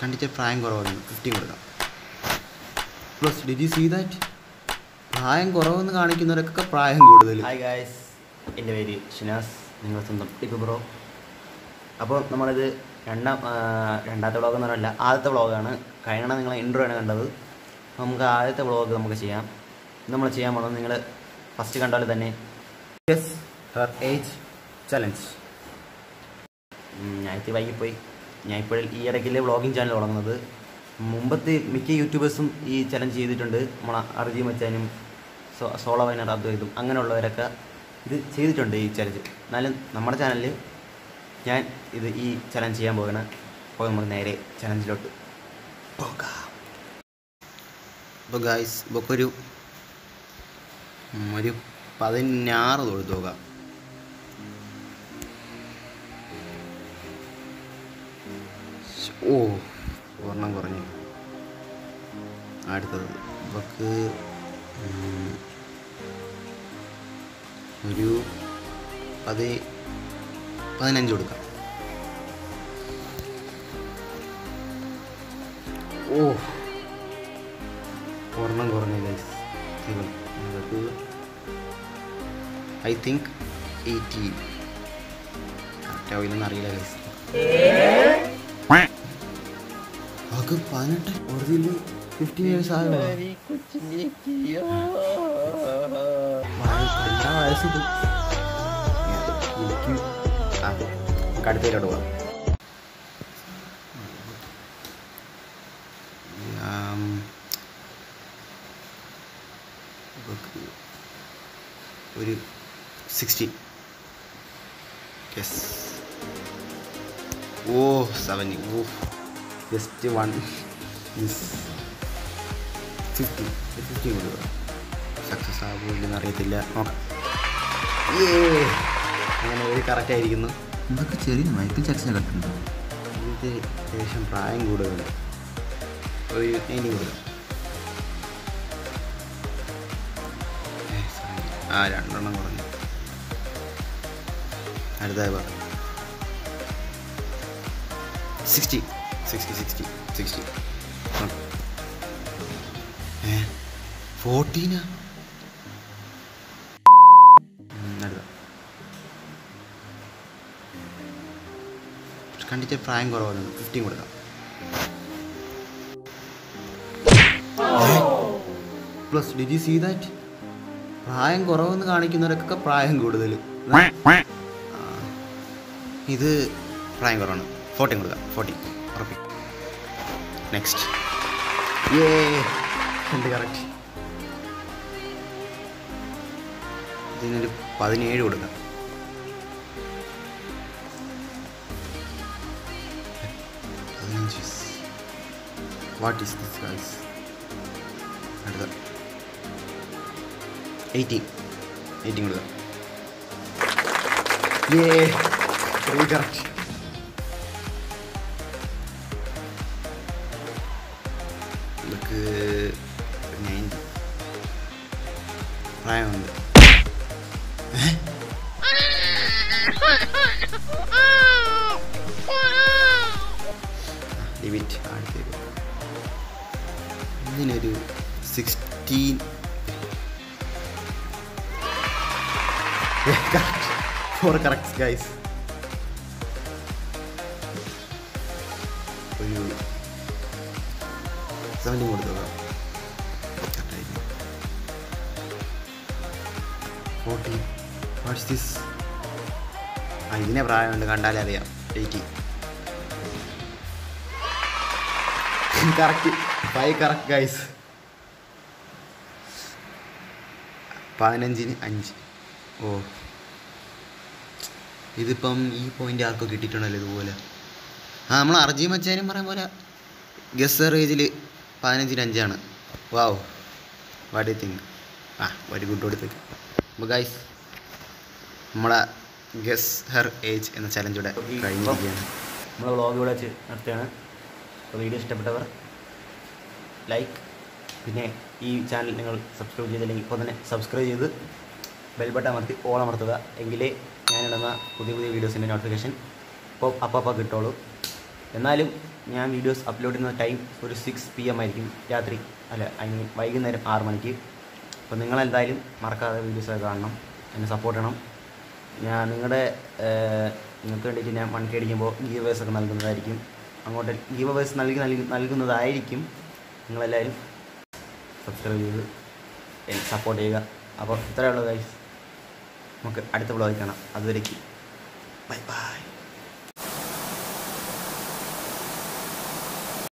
കണ്ടിട്ട് പ്രായം കുറവാണ്. ഫിഫ്റ്റി കൊടുക്കാം. Plus did you see that പ്രായം കുറവെന്ന് കാണിക്കുന്നവരൊക്കെ പ്രായം കൂടുതൽ ഹായ് ഗായ്സ് എന്റെ പേര് ഷിനാസ്. നിങ്ങൾ സ്വന്തം ടിപ്പ് ബ്രോ അപ്പോൾ നമ്മളിത് രണ്ടാം രണ്ടാമത്തെ വ്ളോഗ് എന്ന് പറഞ്ഞല്ല ആദ്യത്തെ വ്ളോഗാണ് കഴിഞ്ഞ നിങ്ങളെ ഇൻട്രോ ആണ് കണ്ടത്. നമുക്ക് ആദ്യത്തെ വ്ളോഗ് നമുക്ക് ചെയ്യാം. നമ്മൾ ചെയ്യാൻ പോകുന്നത് നിങ്ങൾ ഫസ്റ്റ് കണ്ടാൽ തന്നെ യെസ് ഹെർ ഏജ് ചലഞ്ച് ഇത്തിരി വൈകിപ്പോയി. ഞാൻ ഇപ്പോൾ ഈ ഇടയ്ക്കിലെ വ്ളോഗിങ് ചാനൽ തുടങ്ങുന്നത്. മുമ്പത്തെ മിക്ക യൂട്യൂബേഴ്സും ഈ ചലഞ്ച് ചെയ്തിട്ടുണ്ട്. നമ്മളെ അർജി മച്ചാനും സോ സോളോ വൈനർ അദ്വൈതും അങ്ങനെയുള്ളവരൊക്കെ ഇത് ചെയ്തിട്ടുണ്ട് ഈ ചലഞ്ച് എന്നാലും നമ്മുടെ ചാനലിൽ ഞാൻ ഇത് ഈ ചലഞ്ച് ചെയ്യാൻ പോകണ അപ്പോൾ നമുക്ക് നേരെ ചലഞ്ചിലോട്ട് പോകാം. അപ്പോൾ ഗായ്സ് ഇവക്കൊരു ഒരു പതിനാറ് തൊഴുത്ത് നോക്കാം. ഓ വർണം കുറഞ്ഞു. അടുത്തത് ഇവക്ക് ഒരു പതി പതിനഞ്ച് കൊടുക്കാം. ഓ ഒരെണ്ണം കുറഞ്ഞു ഗൈസ് നമുക്ക് ഐ തിങ്ക് എയ്റ്റി കറക്റ്റ് ആവില്ലെന്ന് അറിയില്ല ഗൈസ് അവർക്ക് പതിനെട്ട് ഒറിജിനൽ ഫിഫ്റ്റീൻ ഇയേഴ്സ് ആയോ കണ്ട വയസ്സ് ഇത്. എനിക്ക് ആ നമുക്ക് അടുത്തതിലോട്ട് പോകാം ആം, ഇവക്ക് ഒരു sixty yes oh seventy oh just one miss fifty. Fifty കൊടുക്കുക. സക്സസ് ആകുമോ ഇല്ലെന്ന് അറിയത്തില്ല അങ്ങനെ ഒരു കറക്റ്റ് ആയിരിക്കുന്നു. ഇതൊക്കെ ചെറിയ മൈക്കിൾ ചർച്ച കണ്ടിട്ടുണ്ടോ ഇത് ഏകദേശം പ്രായം കൂടുതലുണ്ട് ഒരു ഇനി sorry. ആ രണ്ടെണ്ണം കുറഞ്ഞു. അടുത്തായി പറഞ്ഞു സിക്സ്റ്റി കണ്ടിട്ട് പ്രായം കുറവാണ്. ഫിഫ്റ്റീൻ കൊടുക്കാം. പ്ലസ് യു സീ ദാറ്റ് പ്രായം കുറവെന്ന് കാണിക്കുന്നവരൊക്കെ പ്രായം കൂടുതൽ ഇത് പ്രായം കുറവാണ്. ഫോർട്ടീൻ കൊടുക്കാം. ഫോർട്ടീൻ. ഉറപ്പി നെക്സ്റ്റ് ഏ എന്ത് കറക്റ്റ് ഇതിനൊരു പതിനേഴ് കൊടുക്കാം. പതിനഞ്ച്. വാട്ട് ഈസ് ദിസ് ഗൈസ് അടുത്ത. എയ്റ്റീൻ എയ്റ്റീൻ കൊടുക്കാം. ഏ കറക്റ്റ് നയന്റി പ്രായമുണ്ട്. ലിമിറ്റ് അടുത്തേക്ക് ഇതിനൊരു സിക്സ്റ്റീൻ ഫോർ കറക്റ്റ് ഗൈസ് ഒരു സെവന്റീൻ കൊടുത്തത്. ഫോർട്ടീൻ. വാട്ട്സ് ദിസ് ആ ഇതിനെ പ്രായമുണ്ട് കണ്ടാലേ അറിയാം. Eighty. Correct five correct guys പതിനഞ്ചിന് അഞ്ച്. ഓ. ഇതിപ്പം ഈ പോയിന്റ് ആർക്കോ കിട്ടിയിട്ടുണ്ടല്ലോ ഇതുപോലെ. ആ നമ്മൾ അർജി മച്ചാനും പറയാൻ പോലെ ഗസ് ഏജിൽ പതിനഞ്ചിന് അഞ്ചാണ് വാവ് വാട്ട് യു തിങ്ക് ആ വരി ഗുഡ് കൊടുത്തേക്ക്. അപ്പോൾ ഗൈസ് നമ്മളെ ഗസ് ഹെർ ഏജ് എന്ന ചലഞ്ചൂടെ കഴിഞ്ഞിരിക്കുകയാണ്. നമ്മളെ വ്ളോഗ് ഇവിടെ വെച്ച് നിർത്തുകയാണ്. അപ്പോൾ വീഡിയോ ഇഷ്ടപ്പെട്ടവർ ലൈക്ക് പിന്നെ ഈ ചാനൽ നിങ്ങൾ സബ്സ്ക്രൈബ് ചെയ്തില്ലെങ്കിൽ ഇപ്പോൾ തന്നെ സബ്സ്ക്രൈബ് ചെയ്ത് ബെൽ ബട്ടൺ അമർത്തി ഓൾ അമർത്തുക. എങ്കിലേ ഞാനിടുന്ന പുതിയ പുതിയ വീഡിയോസിന്റെ നോട്ടിഫിക്കേഷൻ ഇപ്പോൾ അപ്പം അപ്പം കിട്ടുള്ളൂ. എന്നാലും ഞാൻ വീഡിയോസ് അപ്ലോഡ് ചെയ്യുന്ന ടൈം ഒരു സിക്സ് പി എം ആയിരിക്കും രാത്രി. അല്ല ഐ മീൻ വൈകുന്നേരം ആറ് മണിക്ക്. അപ്പോൾ നിങ്ങളെന്തായാലും മറക്കാതെ വീഡിയോസൊക്കെ കാണണം. എന്നെ സപ്പോർട്ട് ചെയ്യണം. ഞാൻ നിങ്ങളുടെ നിങ്ങൾക്ക് വേണ്ടിയിട്ട് ഞാൻ മണിക്ക് അടിക്കുമ്പോൾ ഗീവേഴ്സ് ഒക്കെ നൽകുന്നതായിരിക്കും. അങ്ങോട്ട് ഗീവേഴ്സ് നൽകി നൽകി നൽകുന്നതായിരിക്കും. നിങ്ങളെല്ലാവരും സബ്സ്ക്രൈബ് ചെയ്ത് സപ്പോർട്ട് ചെയ്യുക. അപ്പോൾ ഇത്രയേ ഉള്ളൂ നമുക്ക് അടുത്ത ബ്ലോഗിൽ കാണാം. അതുവരേക്ക്. Bye bye